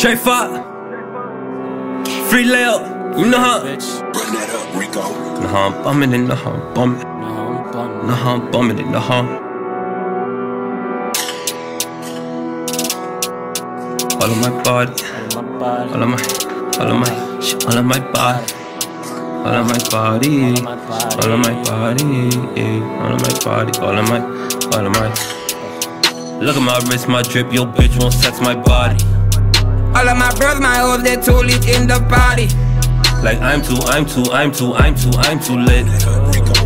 Trey Fox. Free layup. You know how. Run that up, Rico. Know how I'm bumming it, know how I'm bumming. No, I'm bummed. Know how I'm bumming it, know how. All of my body, all of my, all of my, all of my body. All of my body, All of my body. all of my body, yeah. all of my body, all of my, all of my. Look at my wrist, my drip, your bitch won't sex my body. All of my bros, my hoes, they too lit in the party. Like I'm too, I'm too, I'm too, I'm too, I'm too lit.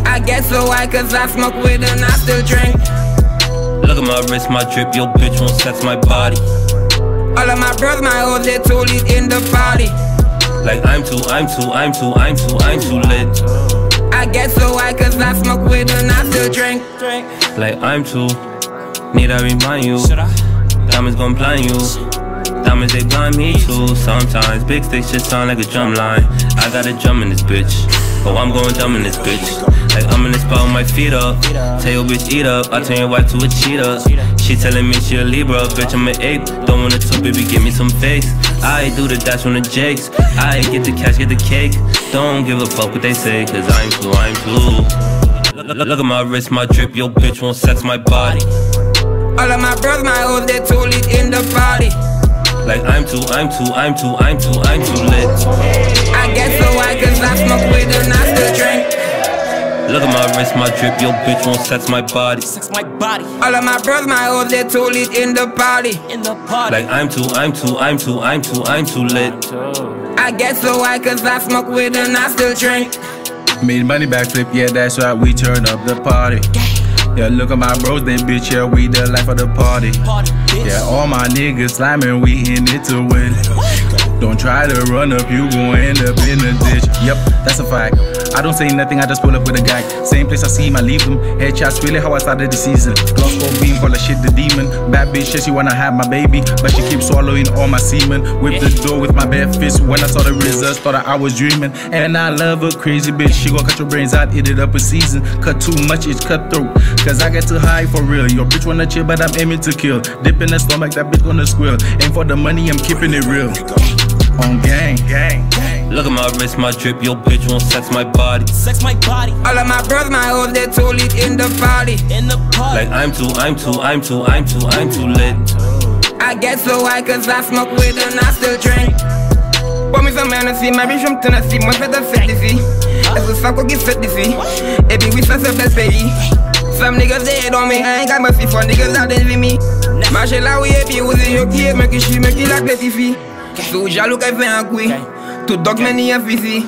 I get so high cause I smoke weed and I still drink. Look at my wrist, my drip, your bitch won't sex my body. All of my bros, my hoes, they too lit in the party. Like I'm too, I'm too, I'm too, I'm too, I'm too lit. I get so high cause I smoke weed and I still drink. Drink. Like I'm too. Need I remind you? Diamonds gon' blind you. Diamonds they blind me too. Sometimes big sticks just sound like a drum line. I got a drum in this bitch. Oh, I'm going dumb in this bitch. Like I'm in this spot with my feet up. Tell your bitch eat up. I turn your wife to a cheetah. She telling me she a Libra, bitch I'm an ape. Don't wanna talk, baby, give me some face. I do the dash on the jakes. I get the cash, get the cake. Don't give a fuck what they say, cause I'm too, I'm too. Look, look- look at my wrist, my drip, your bitch won't sex my body. All of my bros, my hoes, they lit in the party. Like I'm too, I'm too, I'm too, I'm too, I'm too lit. I get so high cause I smoke weed and I still drink. Look at my wrist, my drip, your bitch won't sex my body. Sex my body All of my bros, my hoes, they too lit in the party. in the party. Like I'm too, I'm too, I'm too, I'm too, I'm too lit. I get so high cause I smoke weed and I still drink. Made money backflip, yeah, that's right, we turn up the party. Yeah, look at my bros, they bitch, yeah, we the life of the party. Party. Yeah, all my niggas slamming, we in it to win. Don't try to run up, you gon' end up in the ditch. Yep, that's a fact. I don't say nothing, I just pull up with a guy. Same place I see him, I leave him. Headshots, really how I started the season. Gloss scope beam, call a shit the demon. Bad bitch, says she wanna have my baby, but she keeps swallowing all my semen. Whip the door with my bare fist. When I saw the results, thought I was dreaming. And I love a crazy bitch. She gon' cut your brains out, eat it up a season. Cut too much, it's cutthroat. Cause I get too high for real. Your bitch wanna chill, but I'm aiming to kill. Dip in the stomach, that bitch gonna squill. Aim for the money, I'm keeping it real. On gang, gang, gang. Look at my wrist, my drip, your bitch won't sex my body. Sex my body All of my bros, my hoes, they too lit in the party. in the party. Like I'm too, I'm too, I'm too, I'm too, I'm too lit. I get so high cause I smoke weed and I still drink. Pour me some Hennessy, ma biche from Tennessee, moi fais de fête ici. Est-ce que ça quoi qui fait ici? Et puis oui, ça c'est bel pays. Some niggas dead on me, I ain't got mercy for niggas that envy me. Marche là où et puis vous yo qui est, mais qui chie, mais qui la clétifie. Sou jalou kay fe an kwe Tout dok men ni an fisi.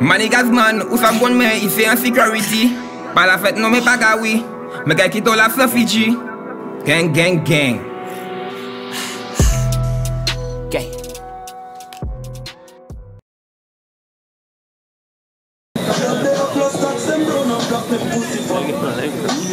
Manigas man, ou sa bon men, i se an security? Pa la fet nou men pa gawi Me kay kito la sa Fiji. Gang, gang, gang. Gang Like it, like it.